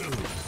Ooh.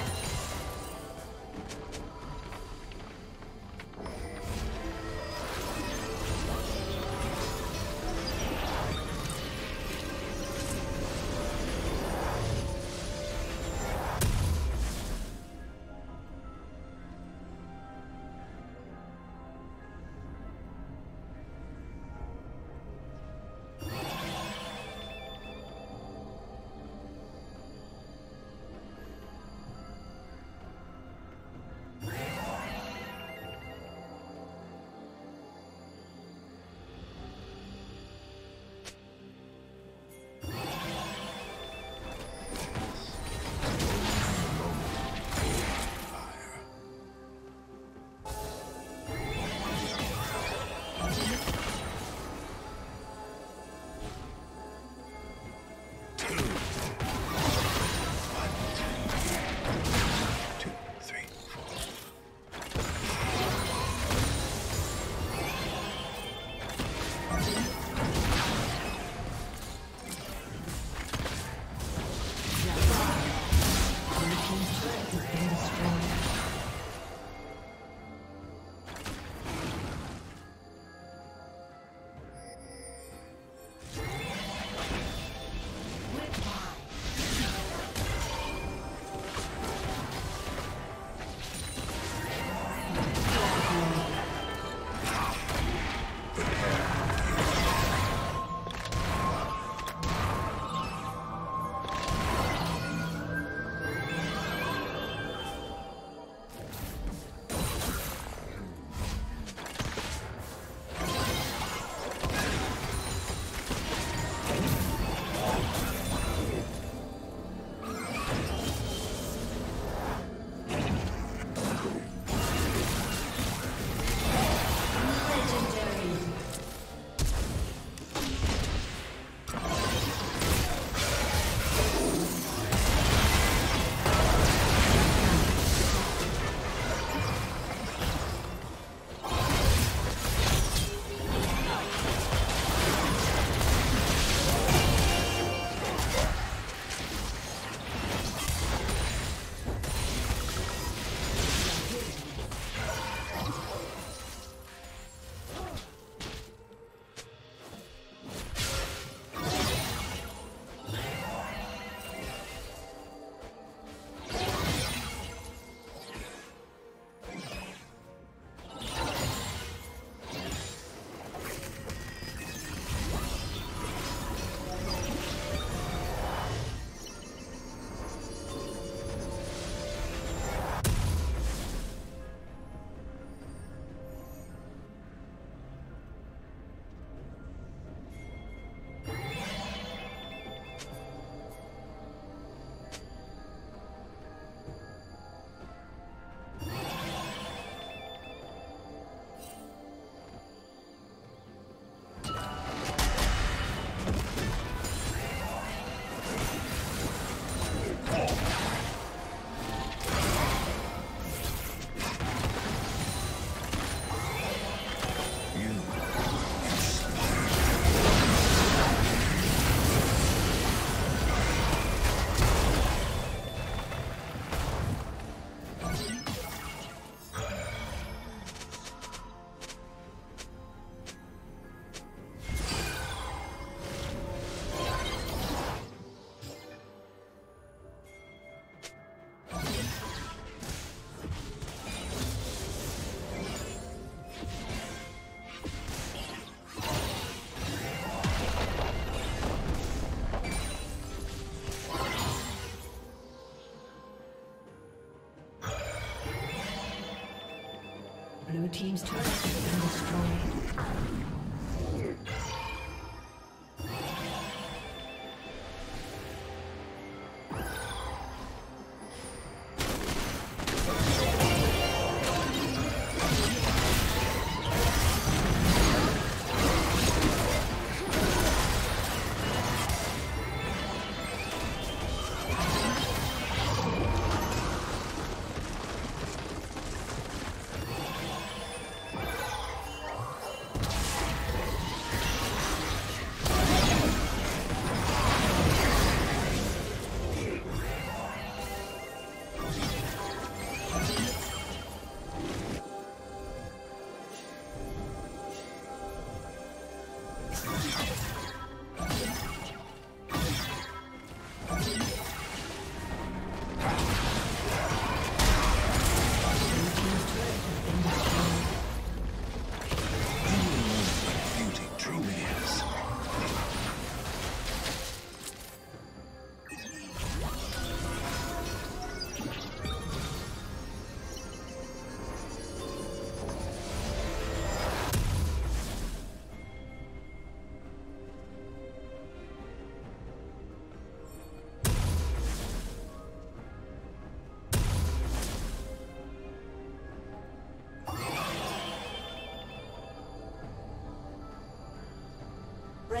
Team's turret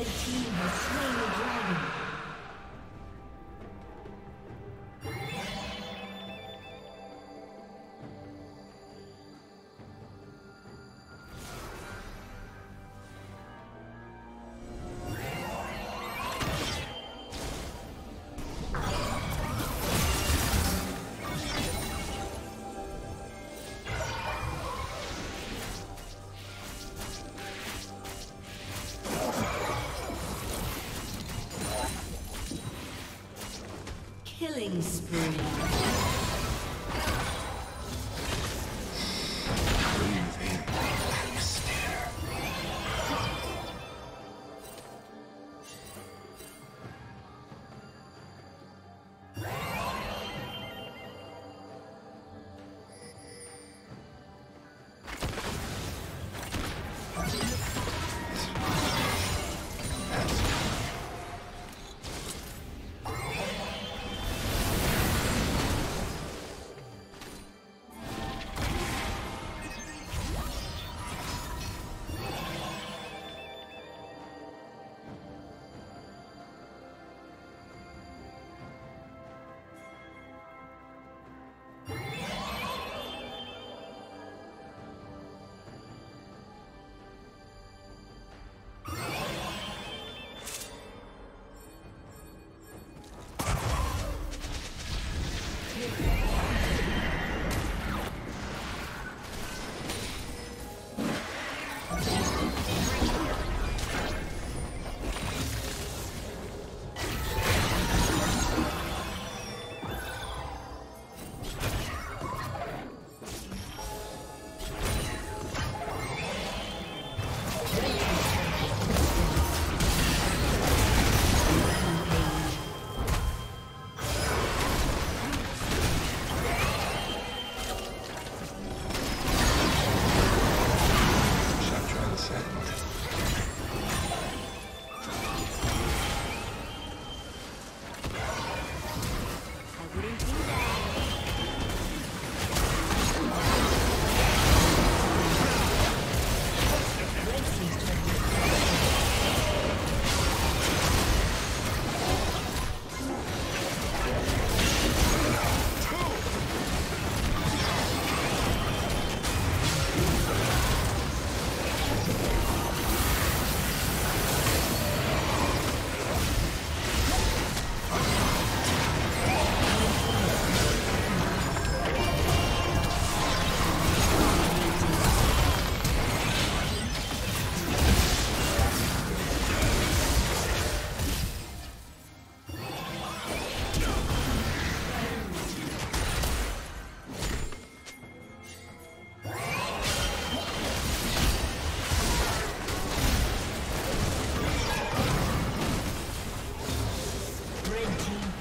Red team. has Killing spree.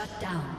Shut down.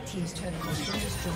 Red Team's turret has been destroyed.